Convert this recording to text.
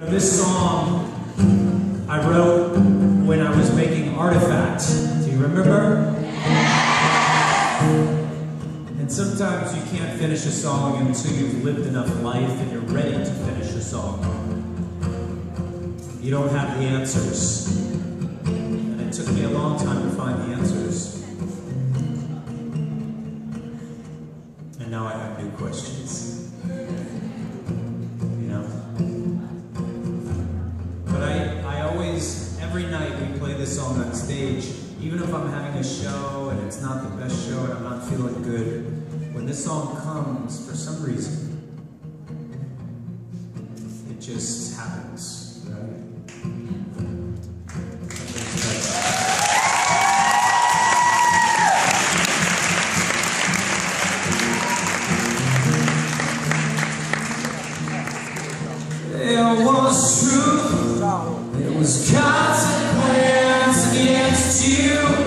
This song I wrote when I was making Artifact. Do you remember? And sometimes you can't finish a song until you've lived enough life and you're ready to finish a song. You don't have the answers. And it took me a long time to find the answers. And now I have new questions. Song on stage, even if I'm having a show and it's not the best show and I'm not feeling good, when this song comes, for some reason, it just happens? It was true. It was against you.